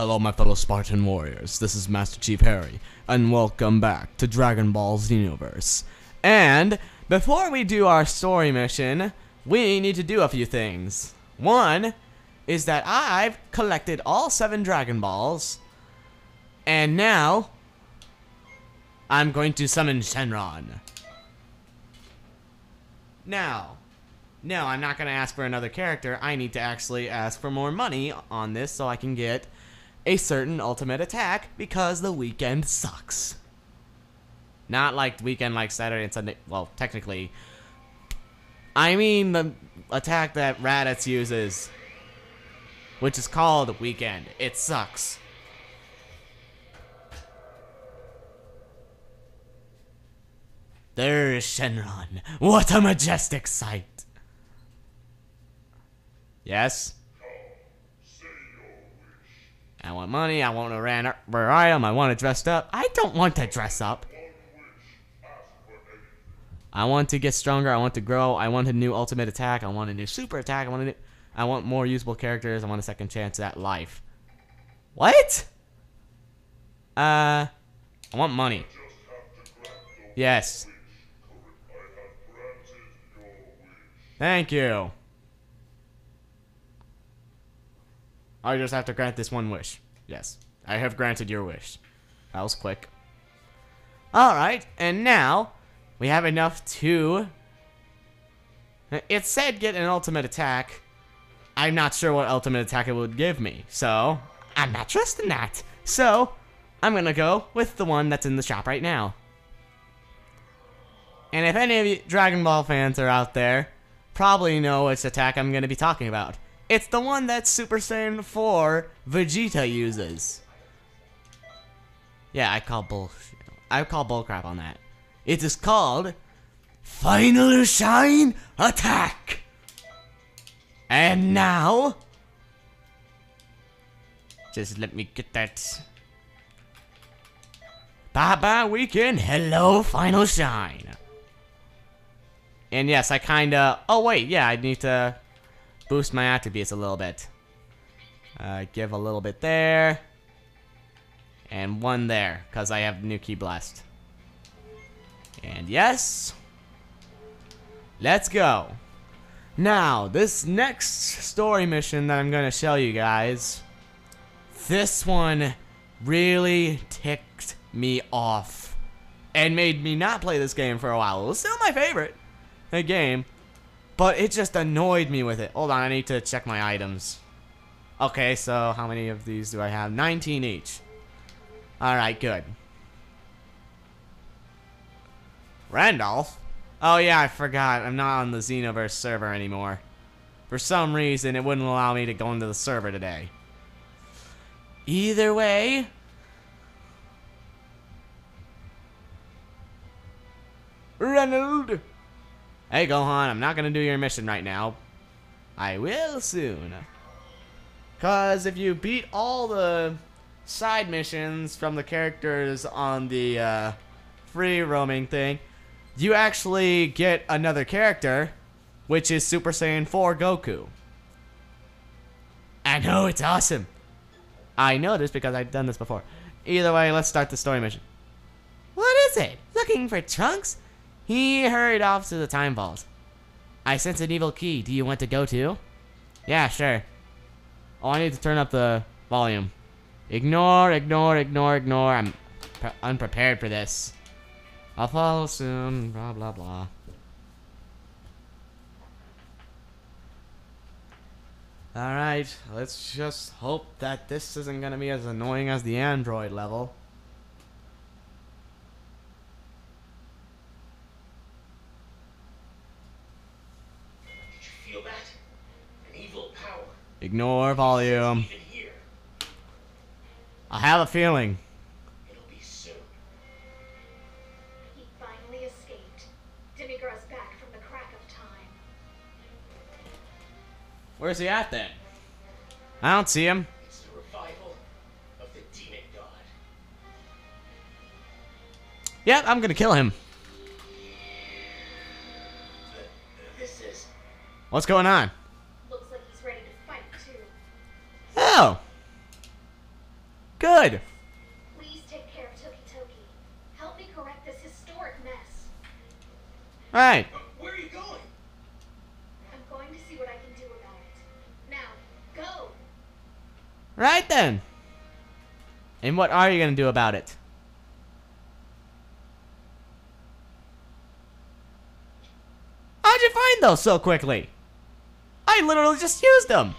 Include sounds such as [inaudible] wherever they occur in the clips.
Hello, my fellow Spartan warriors. This is Master Chief Harry, and welcome back to Dragon Ball Xenoverse. And before we do our story mission, we need to do a few things. One is that I've collected all seven Dragon Balls, and now I'm going to summon Shenron. Now, no, I'm not going to ask for another character. I need to actually ask for more money on this so I can get a certain ultimate attack because the weekend sucks. Not like weekend like Saturday and Sunday. Well, technically. I mean the attack that Raditz uses, which is called Weekend. It sucks. There is Shenron. What a majestic sight. Yes? I want money, I want a rare item, I want to dress up. I don't want to dress up. I want to get stronger, I want to grow, I want a new ultimate attack, I want a new super attack, I want a new, I want more usable characters, I want a second chance at life. What? Uh, I want money. Yes. Thank you. I just have to grant this one wish. Yes, I have granted your wish. That was quick. Alright, and now we have enough to... It said get an ultimate attack. I'm not sure what ultimate attack it would give me, so I'm not trusting that. So, I'm gonna go with the one that's in the shop right now. And if any of you Dragon Ball fans are out there, probably know which attack I'm gonna be talking about. It's the one that Super Saiyan 4 Vegeta uses. Yeah, I call bull. I call bullcrap on that. It is called Final Shine Attack. And now, just let me get that. Bye bye weekend. Hello, Final Shine. And yes, I kinda. Oh wait, yeah, I need to boost my attributes a little bit. Uh, give a little bit there. And one there, because I have new Ki Blast. And yes. Let's go. Now, this next story mission that I'm going to show you guys, this one really ticked me off and made me not play this game for a while. It was still my favorite game, but it just annoyed me with it. Hold on, I need to check my items. Okay, so how many of these do I have? 19 each. Alright, good. Randolph? Oh yeah, I forgot. I'm not on the Xenoverse server anymore. For some reason, it wouldn't allow me to go into the server today. Either way... Reynold! Hey, Gohan, I'm not gonna do your mission right now. I will soon. Cause if you beat all the side missions from the characters on the uh, free roaming thing, you actually get another character, which is Super Saiyan 4 Goku. I know, it's awesome. I know this because I've done this before. Either way, let's start the story mission. What is it? Looking for Trunks? He hurried off to the time vault. I sense an evil ki. Do you want to go too? Yeah, sure. Oh, I need to turn up the volume. Ignore, ignore, ignore, ignore. I'm unprepared for this. I'll follow soon. Blah, blah, blah. Alright, let's just hope that this isn't going to be as annoying as the Android level. Ignore volume. I have a feeling. It'll be soon. He finally escaped. Demigra's back from the crack of time. Where's he at then? I don't see him. It's the revival of the demon god. Yep, I'm gonna kill him. Uh, this is What's going on? Good. Please take care of Toki Toki. Help me correct this historic mess. Alright. Where are you going? I'm going to see what I can do about it. Now, go! Right then. And what are you gonna do about it? How'd you find those so quickly? I literally just used them.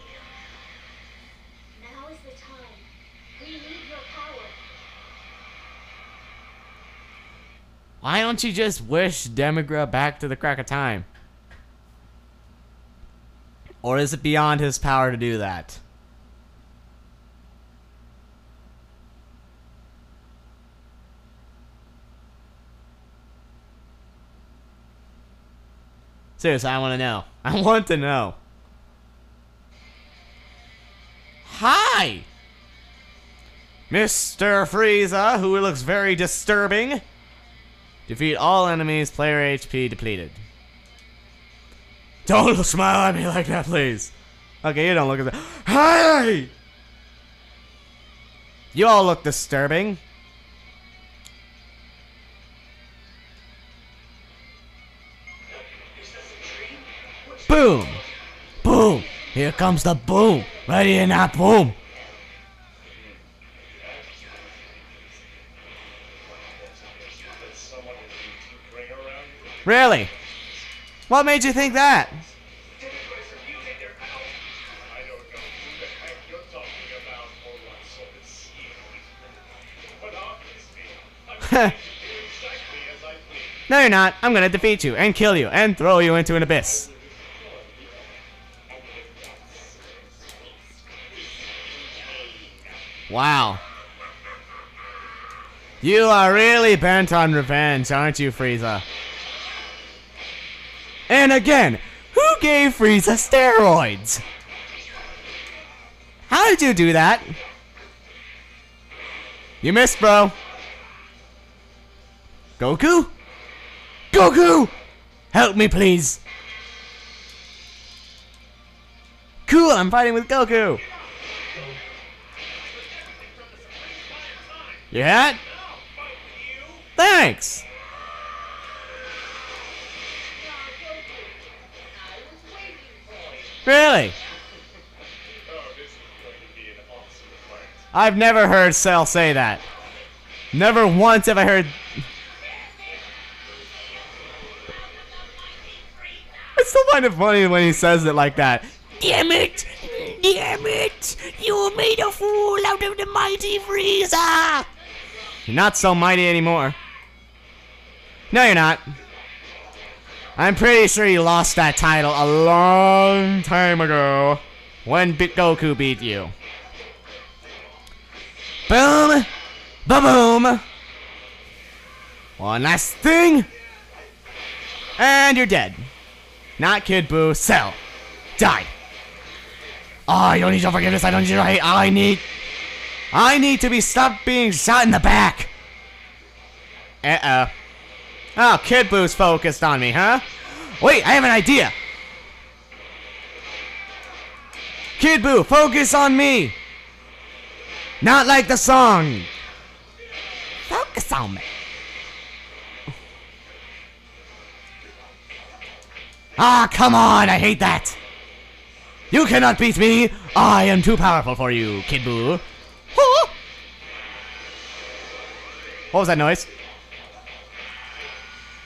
Now is the time. We need your power. Why don't you just wish Demigra back to the crack of time? Or is it beyond his power to do that? Seriously, I want to know. [laughs] I want to know. Hi! Mr. Frieza, who looks very disturbing. Defeat all enemies, player HP depleted. Don't [laughs] smile at me like that, please. Okay, you don't look at that. Hey! You all look disturbing. Boom! Boom! Here comes the boom! Ready or not, boom! To What made you think that? [laughs] No, you're not. I'm gonna defeat you and kill you and throw you into an abyss. Wow. You are really bent on revenge, aren't you, Frieza? And again, who gave Frieza steroids? How did you do that? You missed, bro. Goku? Goku! Help me, please. Cool, I'm fighting with Goku. You hat? Thanks. Fight. I've never heard Cell say that. Never once have I heard. I still find it funny when he says it like that. Damn it! Damn it! You made a fool out of the mighty Frieza! You're not so mighty anymore. No, you're not. I'm pretty sure you lost that title a long time ago when Big Goku beat you. Boom! Ba boom! One last thing! And you're dead. Not Kid Buu, Cell. Die. Oh, I don't need your forgiveness, I don't need your hate, I need... I need to be stopped being shot in the back! Uh-oh. Oh, Kid Buu's focused on me, huh? Wait, I have an idea! Kid Buu, focus on me! Not like the song! Focus on me! Ah, come on, I hate that! You cannot beat me! I am too powerful for you, Kid. Huh? What was that noise?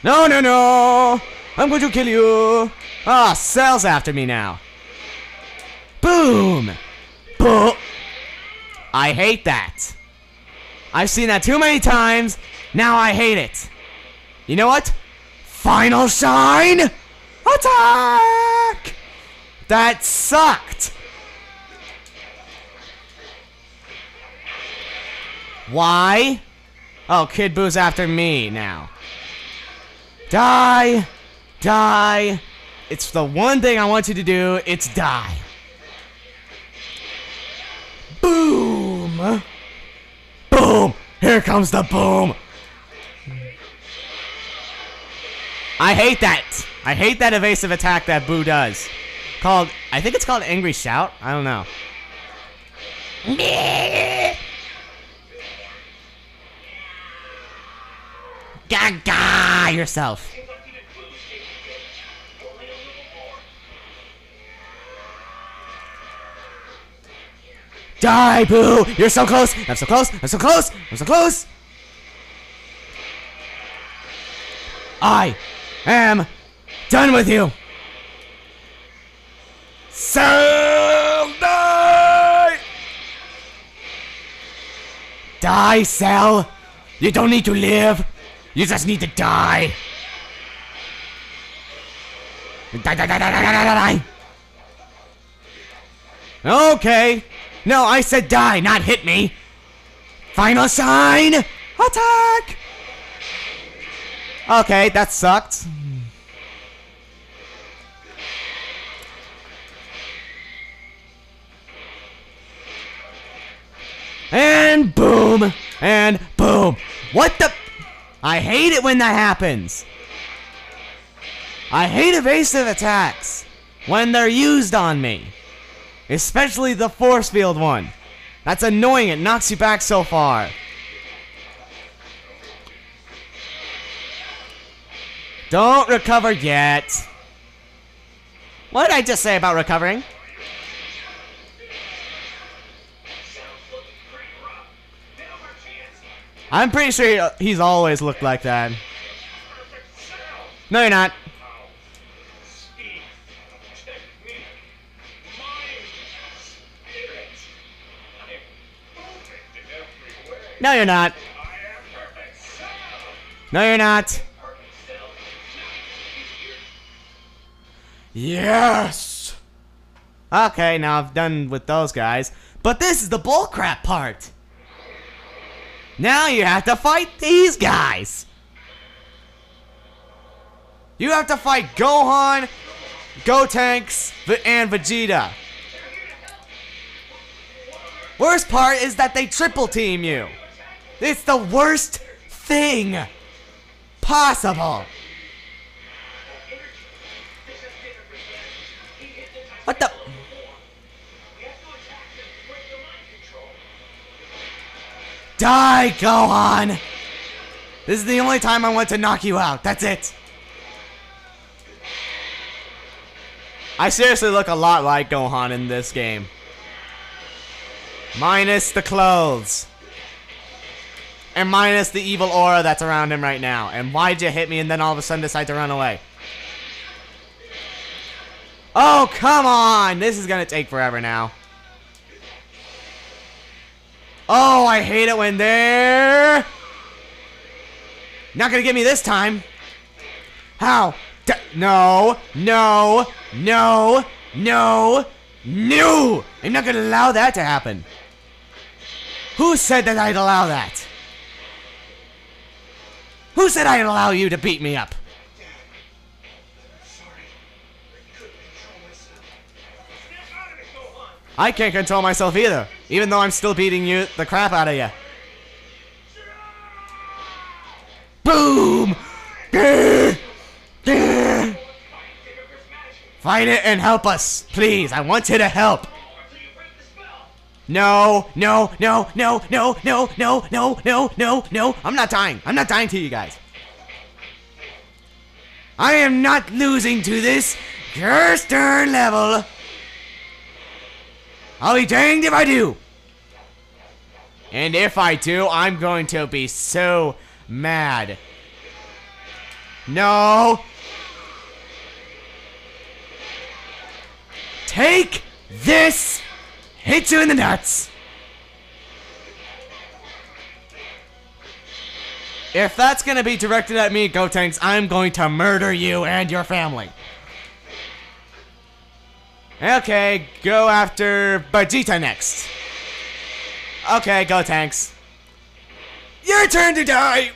No, no, no! I'm going to kill you! Ah, Cell's after me now. Boom! Boom! I hate that. I've seen that too many times. Now I hate it. You know what? Final shine! Attack! That sucked. Why? Oh, Kid Buu's after me now. Die! Die! It's the one thing I want you to do. It's die. Boom! Boom! Here comes the boom! I hate that. I hate that evasive attack that Buu does. Called, I think it's called Angry Shout. I don't know. yourself. Seems like you did lose taking damage. Only a little more. Die, Buu! You're so close! I'm so close! I'm so close! I'm so close! I am done with you! Cell! Die! Die, Cell! You don't need to live! You just need to die! Die, die, die, die, die, die, die, die! Okay. No, I said die, not hit me. Final Shine! Attack! Okay, that sucked. And boom! And boom! What the? I hate it when that happens. I hate evasive attacks when they're used on me. Especially the force field one. That's annoying, it knocks you back so far. Don't recover yet. What did I just say about recovering? Sounds looking pretty rough. Now's our chance. I'm pretty sure he- he's always looked like that. No, you're not. No, you're not. No, you're not. Yes! Okay, now I've done with those guys. But this is the bullcrap part. Now you have to fight these guys. You have to fight Gohan, Gotenks, and Vegeta. Worst part is that they triple team you. It's the worst thing possible. What the? Die, Gohan! This is the only time I want to knock you out. That's it. I seriously look a lot like Gohan in this game. Minus the clothes. And minus the evil aura that's around him right now. And why'd you hit me and then all of a sudden decide to run away? Oh, come on! This is gonna take forever now. Oh, I hate it when they're... Not gonna get me this time. How? D- no, no, no, no, no! I'm not gonna allow that to happen. Who said that I'd allow that? Who said I'd allow you to beat me up? I can't control myself either, even though I'm still beating you the crap out of you. Boom! Grr! It and help us, please. I want you to help. No, no, no, no, no, no, no, no, no, no, no. I'm not dying. I'm not dying to you guys. I am not losing to this Gerstern level. I'll be danged if I do. And if I do, I'm going to be so mad. No. Take this. Hit you in the nuts. If that's gonna be directed at me, Gotenks, I'm going to murder you and your family. Okay, go after Vegeta next. Okay, Gotenks. Your turn to die!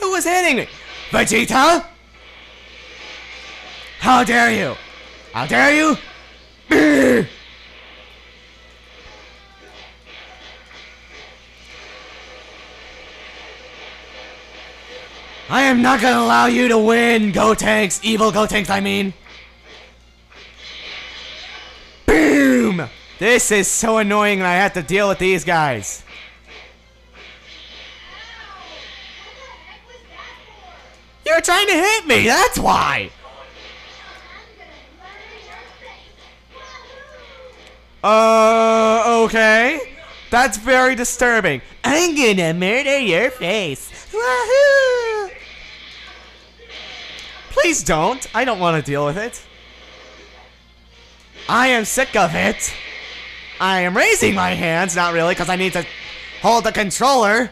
Who was hitting me? Vegeta? How dare you? How dare you? [clears throat] I am not gonna allow you to win, Gotenks! Evil Gotenks, I mean! Boom! This is so annoying and I have to deal with these guys. You're trying to hit me, that's why! Uh, okay. That's very disturbing. I'm gonna murder your face. Wahoo! Please don't. I don't want to deal with it. I am sick of it. I am raising my hands, not really, because I need to hold the controller.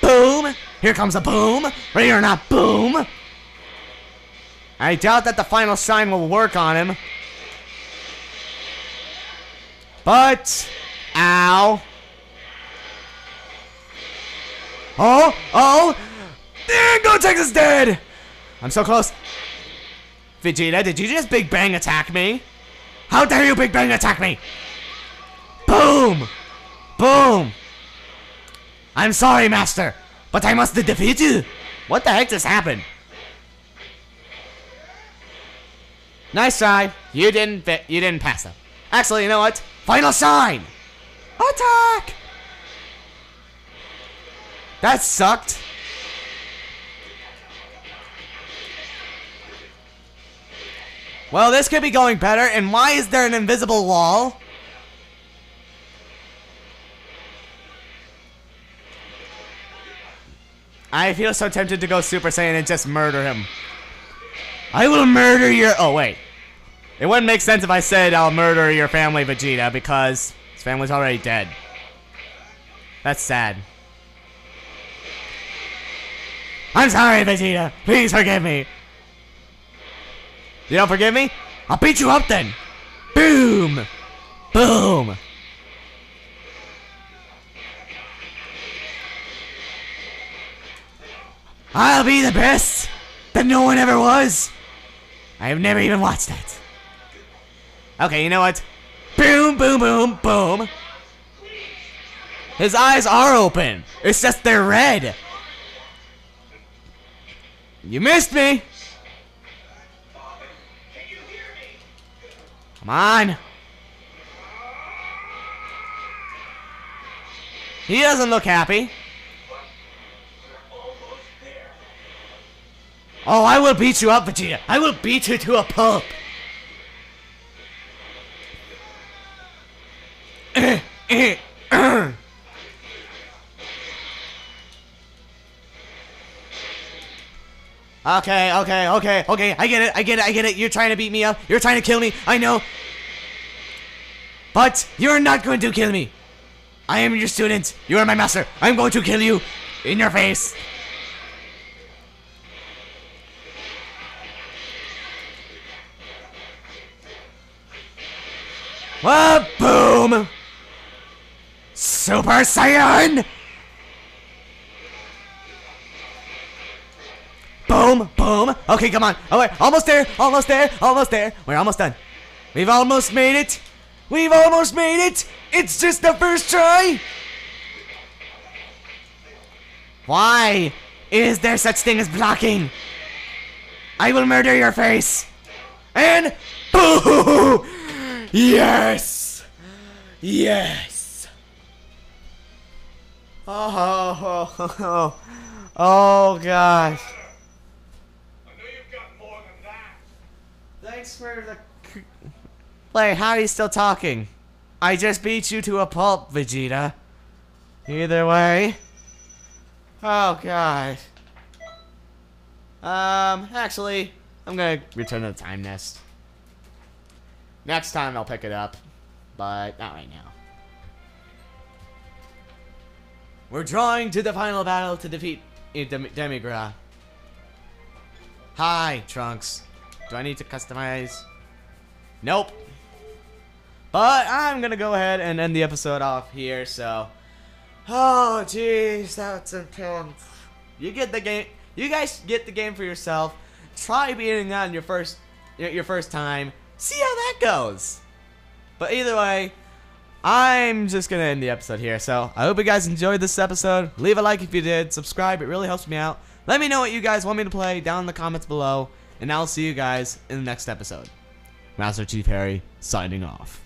Boom! Here comes a boom. Ready or not, boom! I doubt that the final shine will work on him. But, ow. Oh, oh! Gotenks is dead! I'm so close. Vegeta, did you just Big Bang attack me? How dare you Big Bang attack me? Boom! Boom! I'm sorry, Master, but I must defeat you. What the heck just happened? Nice try. You didn't. You didn't pass them. Actually, you know what? Final Shine. Attack. That sucked. Well, this could be going better. And why is there an invisible wall? I feel so tempted to go Super Saiyan and just murder him. I will murder your. Oh, wait. It wouldn't make sense if I said I'll murder your family, Vegeta, because his family's already dead. That's sad. I'm sorry, Vegeta. Please forgive me. You don't forgive me? I'll beat you up then. Boom. Boom. I'll be the best that no one ever was. I have never even watched that. Okay, you know what? Boom, boom, boom, boom. His eyes are open. It's just they're red. You missed me. Come on. He doesn't look happy. Oh, I will beat you up, Vegeta. I will beat you to a pulp. [clears throat] Okay, okay, okay, okay. I get it, I get it, I get it. You're trying to beat me up. You're trying to kill me. I know. But you're not going to kill me. I am your student. You are my master. I'm going to kill you in your face. Ah, boom! Super Saiyan! Okay, come on. Oh, wait, almost there, almost there, almost there. We're almost done. We've almost made it. We've almost made it. It's just the first try. Why is there such thing as blocking? I will murder your face. And boo! Yes! Yes! Oh, oh, [laughs] oh, oh gosh. I know you've got more than that. Thanks for the. how are you still talking? I just beat you to a pulp, Vegeta. Either way. Oh God. Um, actually, I'm gonna return to the time nest. Next time I'll pick it up, but not right now. We're drawing to the final battle to defeat Demigra. Hi, Trunks. Do I need to customize? Nope. But I'm gonna go ahead and end the episode off here, so. Oh, jeez, that's intense. You get the game. You guys get the game for yourself. Try beating that on your first, your your first time. See how that goes. But either way, I'm just gonna end the episode here. So I hope you guys enjoyed this episode. Leave a like if you did. Subscribe. It really helps me out. Let me know what you guys want me to play down in the comments below. And I'll see you guys in the next episode. Master Chief Harry signing off.